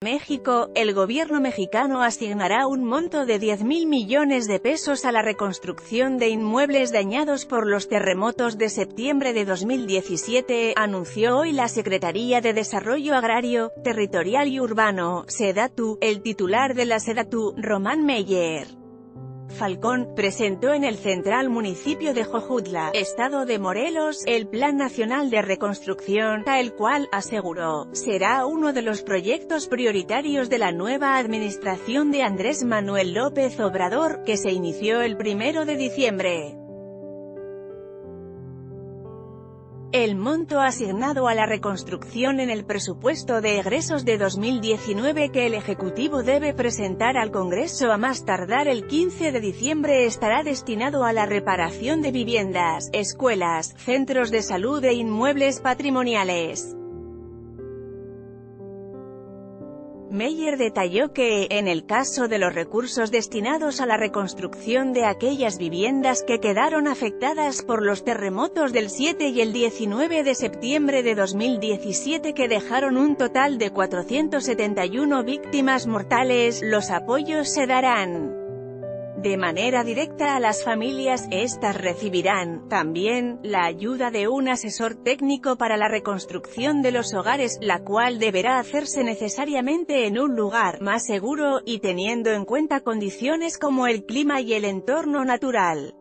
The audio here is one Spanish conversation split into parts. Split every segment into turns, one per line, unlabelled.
México, el gobierno mexicano asignará un monto de 10 mil millones de pesos a la reconstrucción de inmuebles dañados por los terremotos de septiembre de 2017, anunció hoy la Secretaría de Desarrollo Agrario, Territorial y Urbano, SEDATU, el titular de la SEDATU, Román Meyer. Falcón, presentó en el central municipio de Jojutla, estado de Morelos, el Plan Nacional de Reconstrucción, el cual, aseguró, será uno de los proyectos prioritarios de la nueva administración de Andrés Manuel López Obrador, que se inició el primero de diciembre. El monto asignado a la reconstrucción en el presupuesto de egresos de 2019 que el Ejecutivo debe presentar al Congreso a más tardar el 15 de diciembre estará destinado a la reparación de viviendas, escuelas, centros de salud e inmuebles patrimoniales. Meyer detalló que, en el caso de los recursos destinados a la reconstrucción de aquellas viviendas que quedaron afectadas por los terremotos del 7 y el 19 de septiembre de 2017 que dejaron un total de 471 víctimas mortales, los apoyos se darán de manera directa a las familias, estas recibirán, también, la ayuda de un asesor técnico para la reconstrucción de los hogares, la cual deberá hacerse necesariamente en un lugar más seguro, y teniendo en cuenta condiciones como el clima y el entorno natural.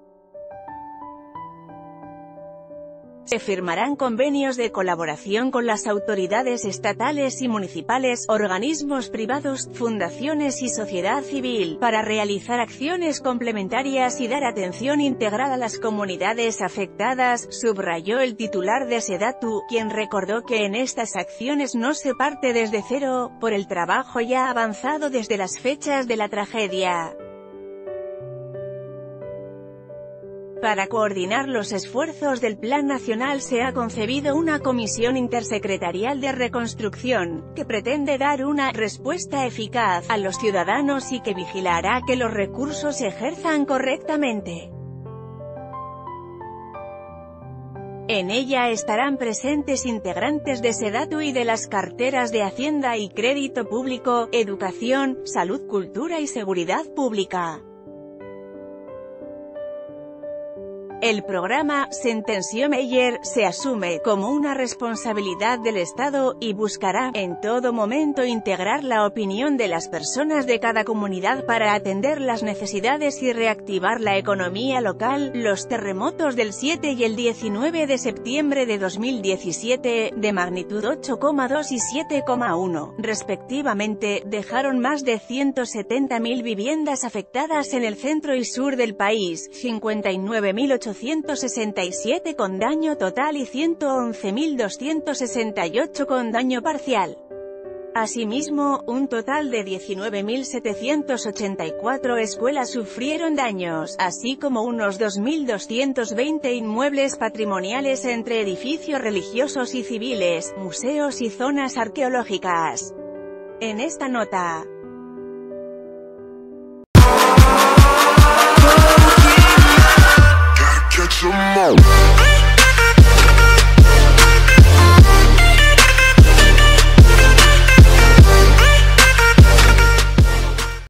Se firmarán convenios de colaboración con las autoridades estatales y municipales, organismos privados, fundaciones y sociedad civil, para realizar acciones complementarias y dar atención integral a las comunidades afectadas, subrayó el titular de Sedatu, quien recordó que en estas acciones no se parte desde cero, por el trabajo ya avanzado desde las fechas de la tragedia. Para coordinar los esfuerzos del Plan Nacional se ha concebido una Comisión Intersecretarial de Reconstrucción, que pretende dar una respuesta eficaz a los ciudadanos y que vigilará que los recursos se ejerzan correctamente. En ella estarán presentes integrantes de SEDATU y de las carteras de Hacienda y Crédito Público, Educación, Salud Cultura y Seguridad Pública. El programa, sentenció Meyer, se asume como una responsabilidad del Estado, y buscará, en todo momento integrar la opinión de las personas de cada comunidad para atender las necesidades y reactivar la economía local. Los terremotos del 7 y el 19 de septiembre de 2017, de magnitud 8,2 y 7,1, respectivamente, dejaron más de 170.000 viviendas afectadas en el centro y sur del país, 59.800 167 con daño total y 111.268 con daño parcial. Asimismo, un total de 19.784 escuelas sufrieron daños, así como unos 2.220 inmuebles patrimoniales entre edificios religiosos y civiles, museos y zonas arqueológicas. En esta nota,
home.